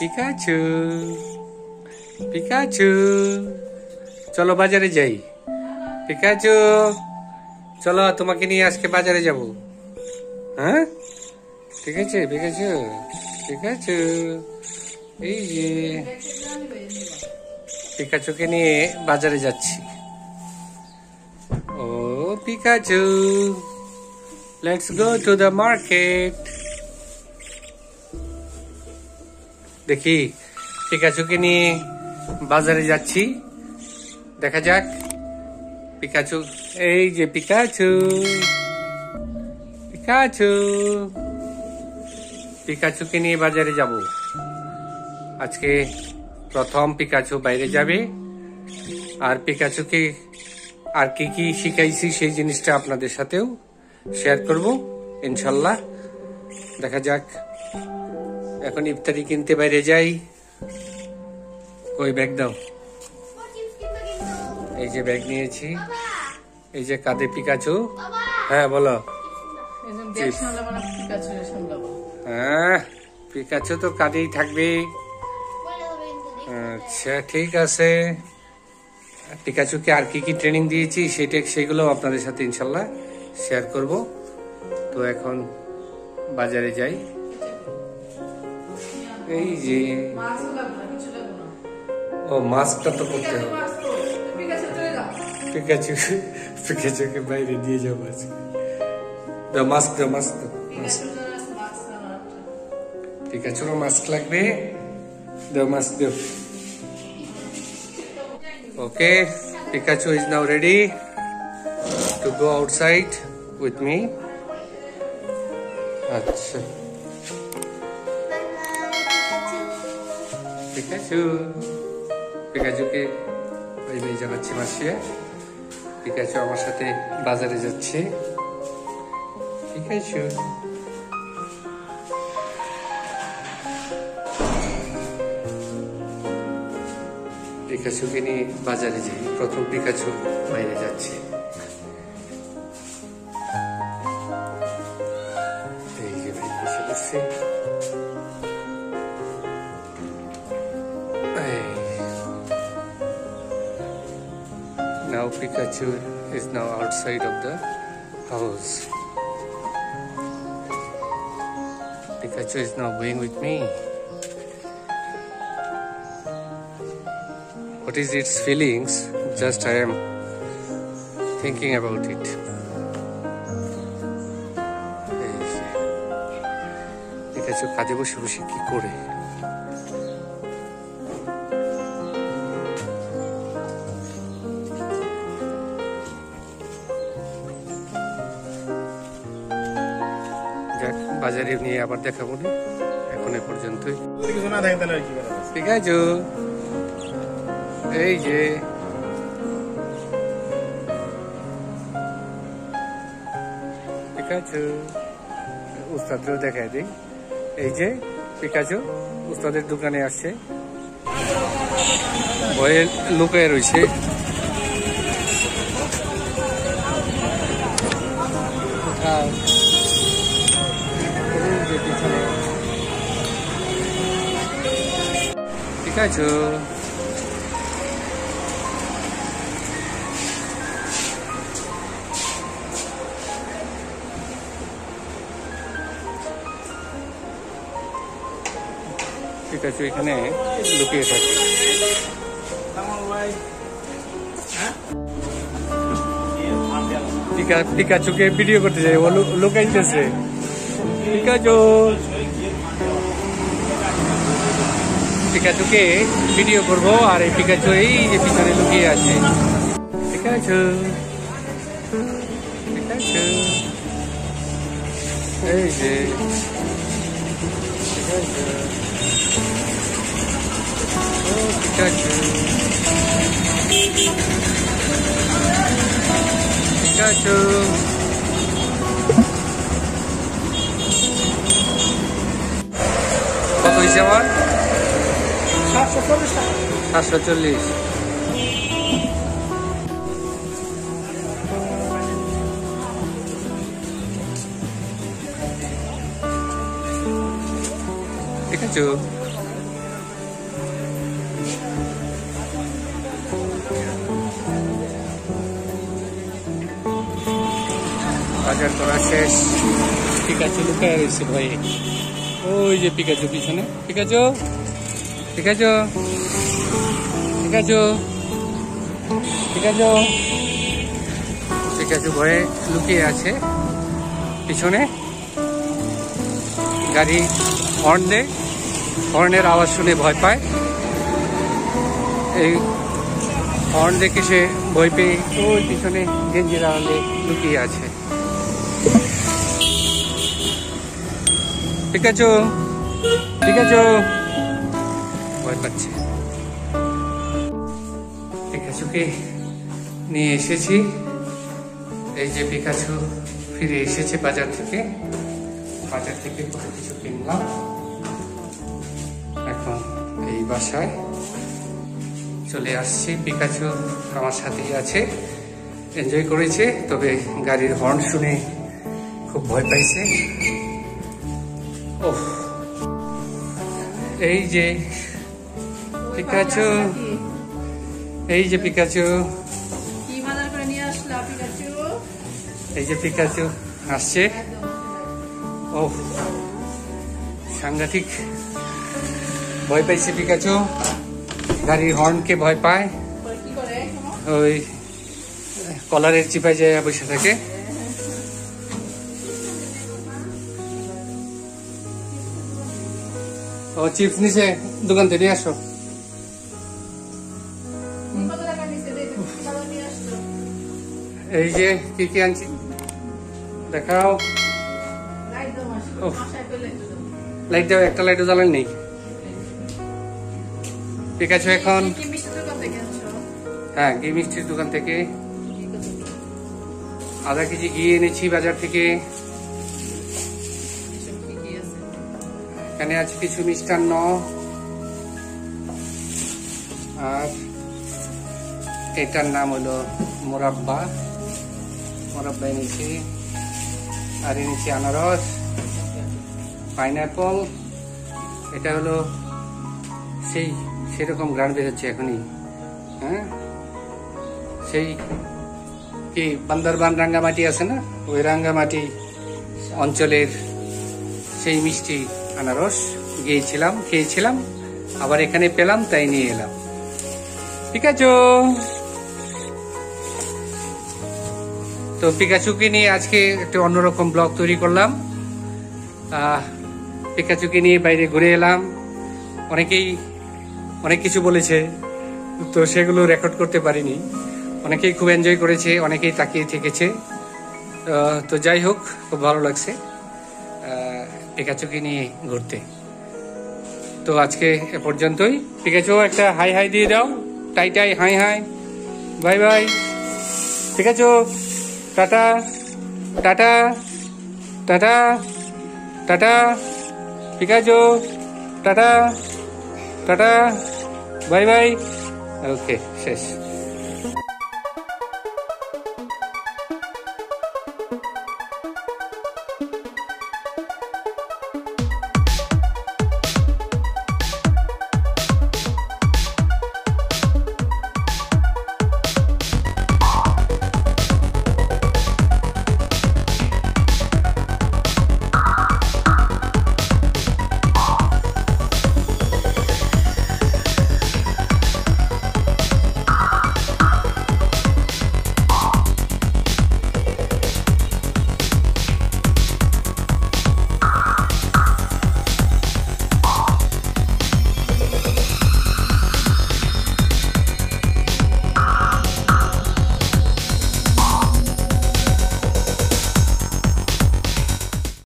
Pikachu Pikachu চলো বাজারে যাই। পিকাচু চলো তোমাকে নিয়ে আজকে বাজারে যাব। হ্যাঁ? ঠিক আছে পিকাচু পিকাচু এই যে পিকাচুকে নিয়ে বাজারে যাচ্ছি। ও Pikachu let's go to the market দেখি, পিকাচুকে নিয়ে বাজারে যাচ্ছি। দেখা যাক, পিকাচু, এই যে পিকাচু পিকাচু, পিকাচুকে নিয়ে বাজারে যাব। আজকে প্রথম পিকাচু বাইরে যাবে। আর পিকাচুকে আর কি কি শিখাইছি সেই জিনিসটা আপনাদের সাথেও শেয়ার করব, ইনশাল্লাহ। দেখা যাক। এখন ইফতারি কিনতে বাইরে যাই। ওই ব্যাগ দাও। এই যে ব্যাগ নিয়েছি। এই যে কাঁধে পিকাচু হ্যাঁ বলো। হ্যাঁ পিকাচু তো কাঁধেই থাকবে। আচ্ছা ঠিক আছে। পিকাচুকে আর কি কি ট্রেনিং দিয়েছি সেটা সেগুলো আপনাদের সাথে ইনশাল্লাহ শেয়ার করব। তো এখন বাজারে যাই। এই যে মাছও লাগবে না কিছু লাগবে না ও মাস্কটা তো করতে হবে মাছ তো পিকাচু চলে যাও পিকাচু পিকাচুকে বাইরে দিয়ে যাব আজকে দাও মাস্ক দাও মাস্ক দাও মাস্ক পিকাচুর জন্য আছে মাছ আনা একটা। পিকাচুরও মাস্ক লাগবে দাও মাস্ক দাও okay Pikachu is now ready to go outside with me আচ্ছা পিকাচু পিকাচুকে ওই মেয়ে জানাচ্ছি মাসিয়া পিকাচু আমার সাথে বাজারে যাচ্ছে। পিকাচু পিকাচুকে নিয়ে বাজারে যাই। প্রথম পিকাচু বাইরে যাচ্ছে। Pikachu is now outside of the house. Pikachu is now going with me. What is its feelings? Just I am thinking about it. Pikachu কাঁধে বসে বসে কি করে বাজারে নিয়ে আবার দেখাবো না। এখন এ পর্যন্তই। যদি কিছু না থাকে তাহলে আর কি করা যাবে? পিকাচু এই যে। পিকাচু উস্তাদকেও দেখায় দিই। এই যে পিকাচু উস্তাদের দোকানে আসছে। ভয়ে লুকায় রয়েছে। কোথাও পিকাচু পিকাচু এখানে লুকিয়ে থাকে আমার ভাই হ্যাঁ পিকা পিকাচুকে ভিডিও করতে যাই ও লু- লুকাইতেছে পিকাচু পিকাচুকে ভিডিও করব আর এই পিকাচু এই যে পিছনে লুকিয়ে আছে পিকাচু পিকাচু এই যে পিকাচু ও পিকাচু পিকাচু কত হয়েছে আমার সাতশো চল্লিশ দেখেছ? বাজার করা শেষ। পিকাচু লুকায় রয়েছে ভাই ওই যে পিকাচু পিছনে। Pikachu? Pikachu Pikachu Pikachu Pikachu ভয়ে লুকিয়ে আছে। পিছনে গাড়ি হর্ন দেয় হর্নের আওয়াজ শুনে ভয় পায়। এই হর্ন দেখে সে ভয় পেয়ে ওই পিছনে গেঞ্জির আড়ালে লুকিয়ে আছে। পিকাচু পিকাচু ভয় পাচ্ছে। পিকাচুকে নিয়ে এসেছি। এই যে পিকাচু ফিরে এসেছে বাজার থেকে। বাজার থেকে কত কিছু কিনলাম। এখন এই বাসায় চলে আসছি। পিকাচু আমার সাথেই আছে। এনজয় করেছে, তবে গাড়ির হর্ন শুনে খুব ভয় পাইছে। ওহ এই যে পিকাচু এই যে পিকাচু এই যে পিকাচু আসছে। ও, সাংঘাতিক ভয় পাইছে পিকাচু গাড়ির হর্নকে ভয় পায়। ওই কলারের চিপায় যায় বসে থাকে। ও চিপস নিছে, দোকান থেকে আসো। এই যে, কি কি আনছি? দেখাও। লাইট দাও, একটা লাইটও জ্বালেন নেই। ঠিক আছে, এখন হ্যাঁ ঘি মিষ্টির দোকান থেকে? আধা কেজি ঘি এনেছি বাজার থেকে। এখানে আছে কিছু মিষ্টান্ন। আর এটার নাম হলো মোরাব্বা। মোরাব্বা এনেছি আর এনেছি আনারস, পাইনাপল। এটা হলো সেই, সেরকম গ্রান বেরোচ্ছে এখনই। হ্যাঁ? সেই কি বান্দরবান রাঙ্গামাটি আছে না? ওই রাঙ্গামাটি অঞ্চলের সেই মিষ্টি আনারস গিয়েছিলাম, খেয়েছিলাম, আবার এখানে পেলাম, তাই নিয়ে এলাম। পিকাচু তো পিকাচুকে নিয়ে আজকে একটা অন্যরকম ব্লগ তৈরি করলাম। পিকাচুকে নিয়ে বাইরে ঘুরে এলাম। অনেকেই অনেক কিছু বলেছে, তো সেগুলো রেকর্ড করতে পারিনি। অনেকেই খুব এনজয় করেছে, অনেকেই তাকিয়ে থেকেছে। তো যাই হোক, খুব ভালো লাগছে পিকাচুকে নিয়ে ঘুরতে। তো আজকে এ পর্যন্তই। পিকাচু একটা হাই হাই দিয়ে দাও। টাই টাই hi hi bye bye Pikachu tata টাটা টাটা টাটা পিকাজো টাটা টাটা বাই বাই ওকে শেষ।